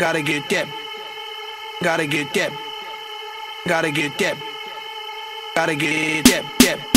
Gotta get that. Gotta get that. Gotta get that. Gotta get that. That.